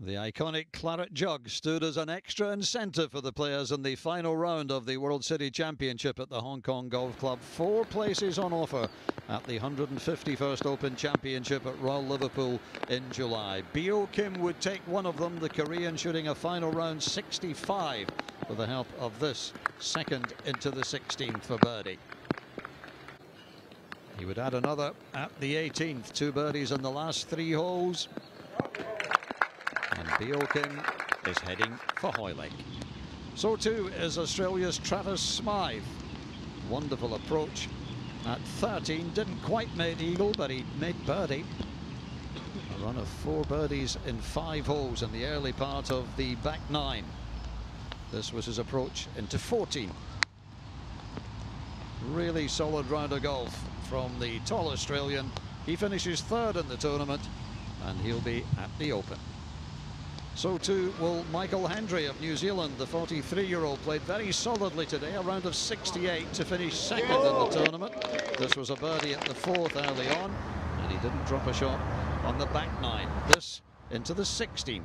The iconic claret jug stood as an extra incentive for the players in the final round of the World City Championship at the Hong Kong Golf Club. Four places on offer at the 151st Open Championship at Royal Liverpool in July. Bio Kim would take one of them, the Korean shooting a final round 65 with the help of this second into the 16th for birdie. He would add another at the 18th, two birdies in the last three holes. And Kim is heading for Hoylake. So too is Australia's Travis Smyth. Wonderful approach at 13. Didn't quite make eagle, but he made birdie. A run of four birdies in five holes in the early part of the back nine. This was his approach into 14. Really solid round of golf from the tall Australian. He finishes third in the tournament and he'll be at the Open. So too will Michael Hendry of New Zealand. The 43-year-old played very solidly today, a round of 68 to finish second in the tournament. This was a birdie at the fourth early on, and he didn't drop a shot on the back nine. This into the 16th.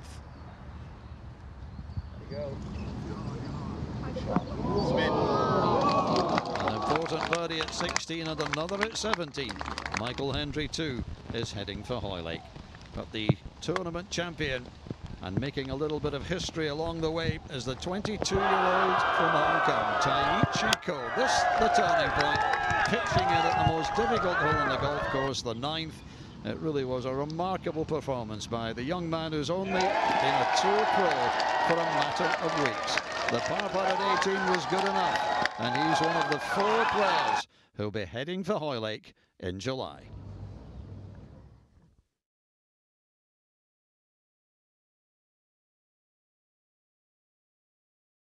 An important birdie at 16 and another at 17. Michael Hendry too is heading for Hoylake. But the tournament champion and making a little bit of history along the way is the 22-year-old from Hong Kong, Taichi Kho. This, the turning point, pitching it at the most difficult hole on the golf course, the ninth. It really was a remarkable performance by the young man who's only been a tour pro for a matter of weeks. The par putt at 18 was good enough, and he's one of the four players who'll be heading for Hoylake in July.